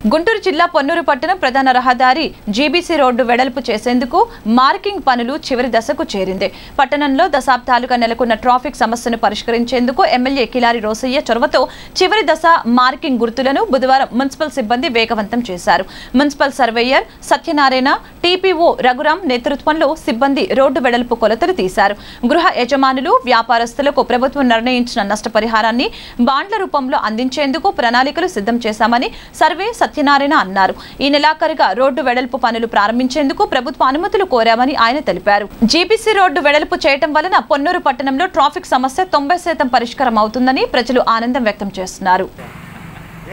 గుంటూరు జిల్లా పొన్నూరు పట్టణం ప్రధాన రహదారి జీబీసీ రోడ్డు వెడల్పు చేసేందుకు మార్కింగ్ పనులు చివరి దశకు చేరింది. పట్టణంలో దశాబ్దాలుగా నెలకొన్న ట్రాఫిక్ సమస్యను పరిష్కరించేందుకు ఎమ్మెల్యే కిలారి రోసయ్య చొరవతో చివరి దశ మార్కింగ్ గుర్తులను బుధవారం మున్సిపల్ సిబ్బంది వేగవంతం చేశారు. Municipal surveyor Satyanarayana TPO Raghuram నేతృత్వంలో సిబ్బంది రోడ్డు వెడల్పు కొలతలు తీశారు. గృహ యజమానులు వ్యాపారస్తులకు ప్రభుత్వం నిర్ణయించిన నష్టపరిహారాన్ని బాండ్ల రూపంలో అందించేందుకు ప్రణాళికలు సిద్ధం చేశామని సర్వే సత్యనారాయణ అన్నారు. ఈ నెలాఖరుగా రోడ్డు వెడల్పు పనులు ప్రారంభించేందుకు ప్రభుత్వ అనుమతులు కోరామని ఆయన తెలిపారు. జీపీసీ రోడ్డు వెడల్పు చేయటం వలన పొన్నూరు పట్టణంలో ట్రాఫిక్ సమస్య తొంభై శాతం పరిష్కారం అవుతుందని ప్రజలు ఆనందం వ్యక్తం చేస్తున్నారు. ఏ